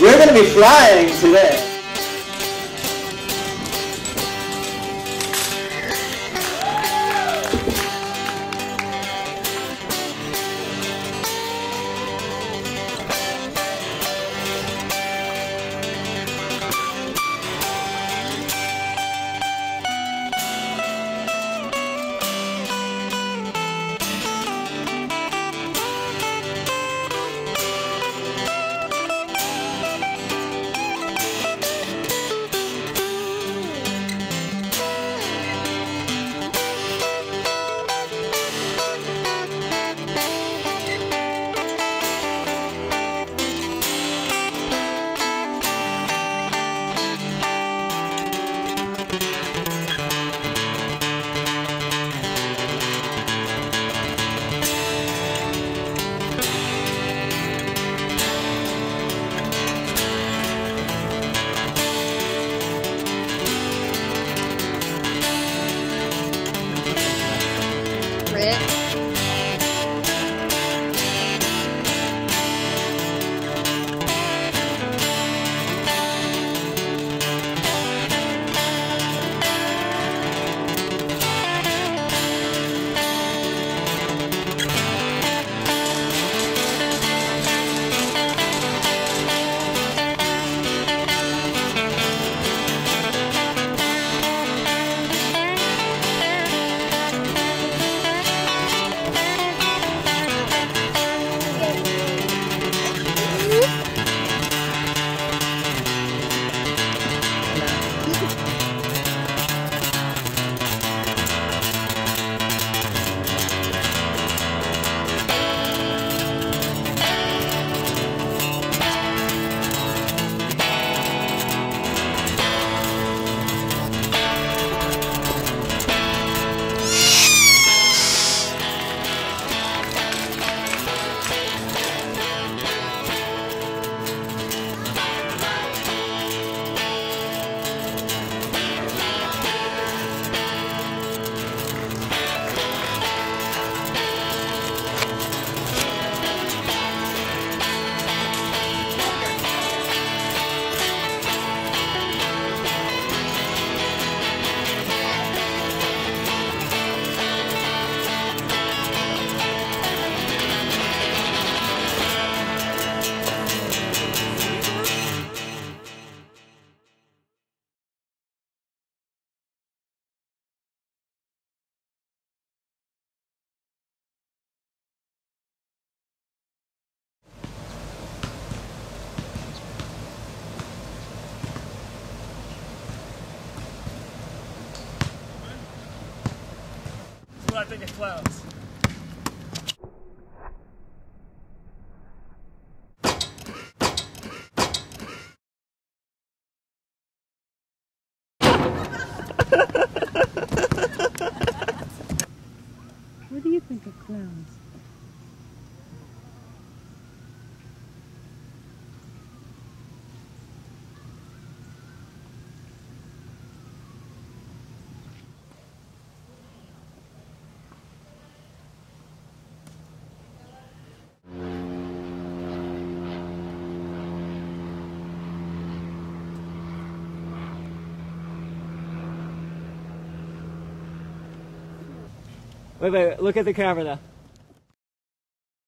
We're going to be flying today. Rick. I think of clowns. What do you think of clowns? Wait, wait, look at the camera now.